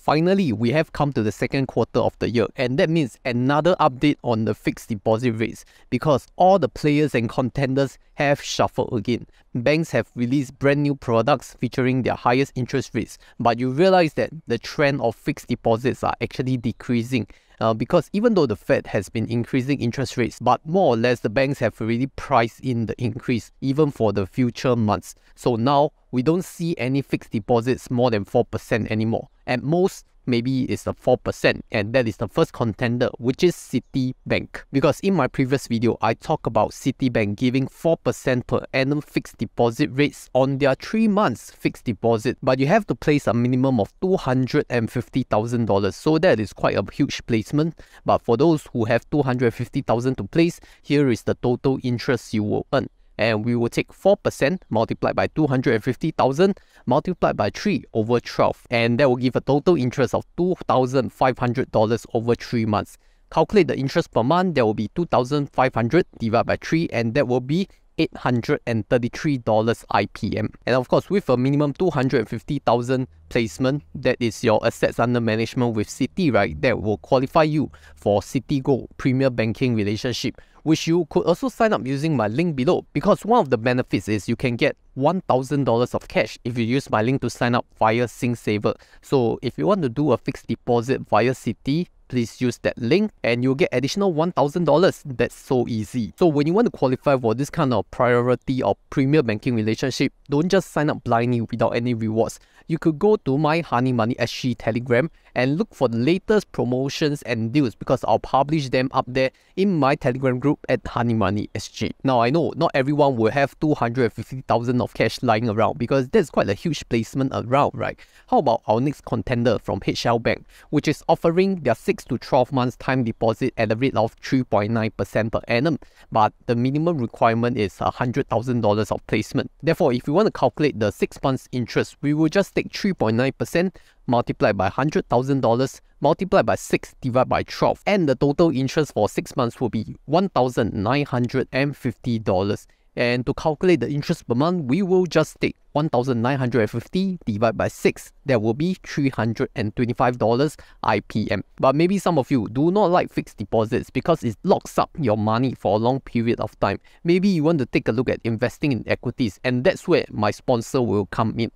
Finally, we have come to the second quarter of the year, and that means another update on the fixed deposit rates because all the players and contenders have shuffled again. Banks have released brand new products featuring their highest interest rates, but you realize that the trend of fixed deposits are actually decreasing. Uh, because even though the Fed has been increasing interest rates, but more or less the banks have already priced in the increase even for the future months. So now we don't see any fixed deposits more than 4% anymore. At most, maybe it's a 4% and that is the first contender which is Citibank. Because in my previous video, I talked about Citibank giving 4% per annum fixed deposit rates on their 3 months fixed deposit but you have to place a minimum of $250,000 so that is quite a huge placement but for those who have 250,000 to place, here is the total interest you will earn and we will take 4% multiplied by 250,000 multiplied by 3 over 12 and that will give a total interest of $2,500 over 3 months. Calculate the interest per month, that will be 2,500 divided by 3 and that will be $833 IPM. And of course, with a minimum 250,000 placement, that is your assets under management with Citi, right? That will qualify you for Citigold Premier Banking Relationship, which you could also sign up using my link below because one of the benefits is you can get $1,000 of cash if you use my link to sign up via SingSaver. So if you want to do a fixed deposit via Citi, please use that link and you'll get additional $1,000. That's so easy. So when you want to qualify for this kind of priority or premier banking relationship, don't just sign up blindly without any rewards. You could go to my Honey Money SG Telegram and look for the latest promotions and deals because I'll publish them up there in my Telegram group at Honey Money SG. Now I know not everyone will have 250,000 of cash lying around because that's quite a huge placement around, right? How about our next contender from HL Bank, which is offering their 6 to 12 months time deposit at a rate of 3.9% per annum, but the minimum requirement is $100,000 of placement. Therefore, if you want to calculate the 6 months interest, we will just take 3.9% multiplied by $100,000 multiplied by 6 divided by 12 and the total interest for 6 months will be $1,950 and to calculate the interest per month we will just take 1950 divided by 6 that will be $325 IPM but maybe some of you do not like fixed deposits because it locks up your money for a long period of time. Maybe you want to take a look at investing in equities and that's where my sponsor will come in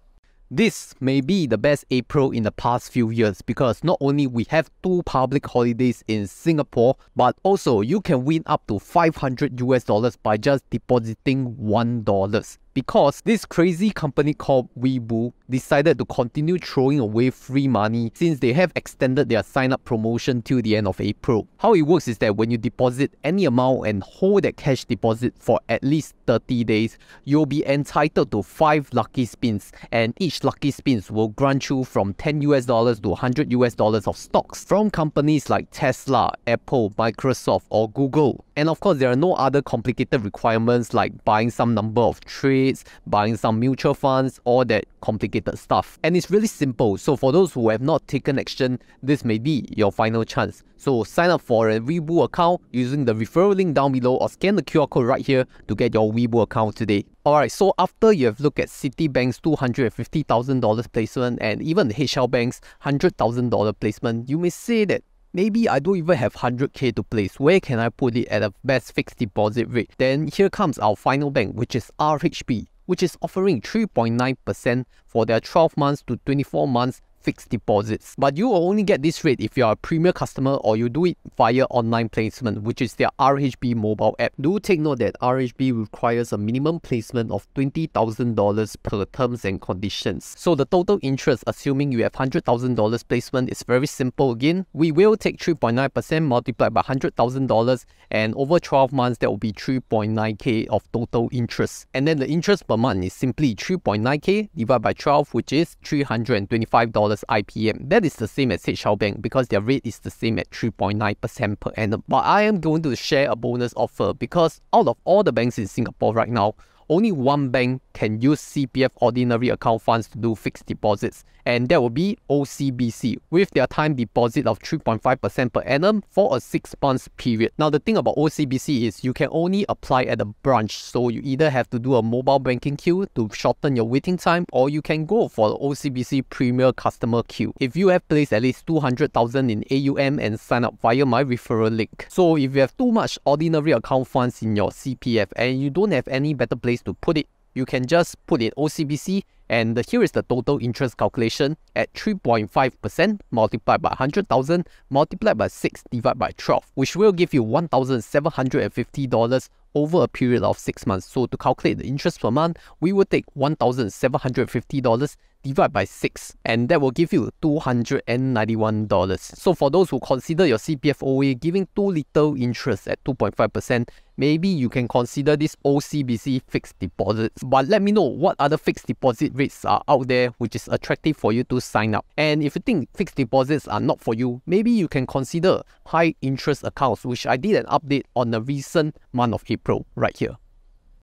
this may be the best April in the past few years because not only we have two public holidays in Singapore, but also you can win up to 500 US dollars by just depositing $1 because this crazy company called Webull decided to continue throwing away free money since they have extended their sign up promotion till the end of April. How it works is that when you deposit any amount and hold that cash deposit for at least 30 days, you'll be entitled to 5 lucky spins and each lucky spins will grant you from 10 US dollars to 100 US dollars of stocks from companies like Tesla, Apple, Microsoft or Google. And of course, there are no other complicated requirements like buying some number of trades, buying some mutual funds, all that complicated stuff. And it's really simple. So for those who have not taken action, this may be your final chance. So sign up for a Webull account using the referral link down below or scan the QR code right here to get your Webull account today. Alright, so after you have looked at Citibank's $250,000 placement and even HL Bank's $100,000 placement, you may say that Maybe I don't even have 100k to place. Where can I put it at a best fixed deposit rate? Then here comes our final bank, which is RHB, which is offering 3.9% for their 12 months to 24 months fixed deposits. But you will only get this rate if you are a premier customer or you do it via online placement, which is their RHB mobile app. Do take note that RHB requires a minimum placement of $20,000 per terms and conditions. So the total interest, assuming you have $100,000 placement, is very simple again. We will take 3.9% multiplied by $100,000 and over 12 months that will be 3.9k of total interest. And then the interest per month is simply 3.9k divided by 12 which is $325 IPM. That is the same as HL Bank because their rate is the same at 3.9% per annum. But I am going to share a bonus offer because out of all the banks in Singapore right now, only one bank can use CPF ordinary account funds to do fixed deposits, and that will be OCBC with their time deposit of 3.5% per annum for a 6 months period. Now the thing about OCBC is you can only apply at a branch, so you either have to do a mobile banking queue to shorten your waiting time or you can go for the OCBC Premier Customer Queue. If you have placed at least 200,000 in AUM and sign up via my referral link. So if you have too much ordinary account funds in your CPF and you don't have any better place to put it, you can just put in OCBC and here is the total interest calculation at 3.5% multiplied by 100,000 multiplied by 6 divided by 12, which will give you $1,750 over a period of 6 months. So to calculate the interest per month, we will take $1,750 divided by 6 and that will give you $291. So for those who consider your CPF OA giving too little interest at 2.5%, maybe you can consider this OCBC fixed deposits. But let me know what other fixed deposit rates are out there which is attractive for you to sign up. And if you think fixed deposits are not for you, maybe you can consider high interest accounts which I did an update on the recent month of April right here.